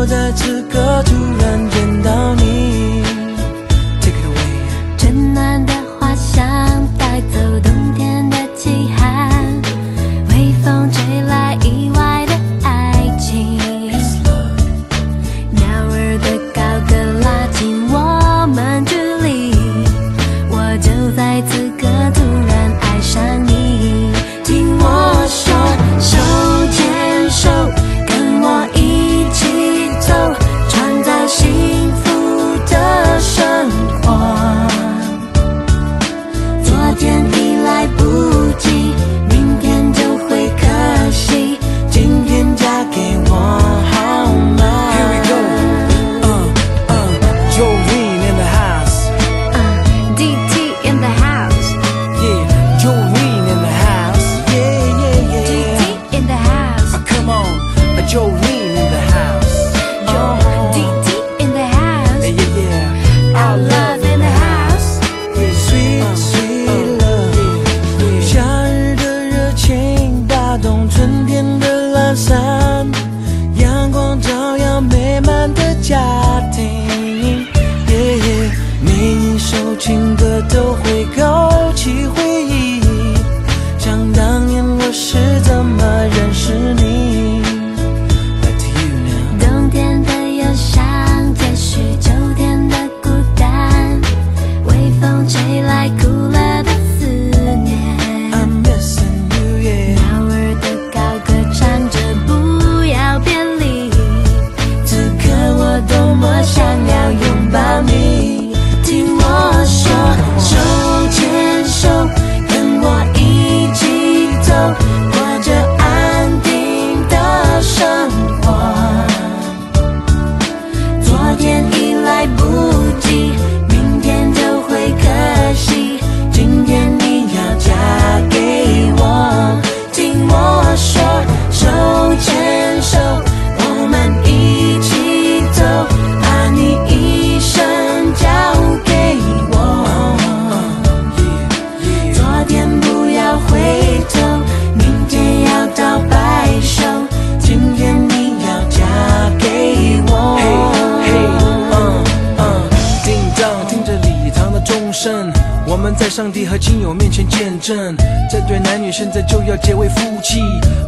我在此刻突然见到你。春天的阑珊阳光照耀美满的家庭。耶耶每一首情歌都会在上帝和亲友面前见证。这对男女现在就要结为夫妻，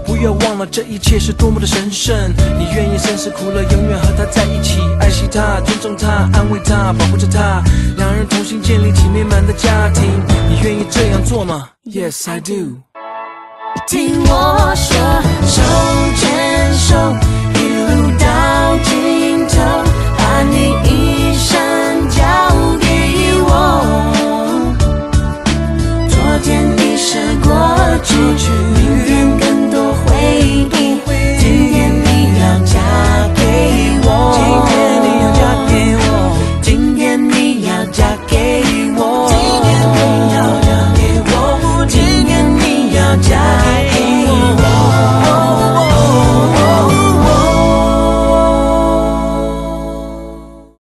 不要忘了这一切是多么的神圣。你愿意生死苦乐，永远和他在一起，爱惜他，尊重他，安慰他，保护着他，两人同心建立起美满的家庭。你愿意这样做吗？Yes, I do。听我说，手牵手，一路到尽。出去。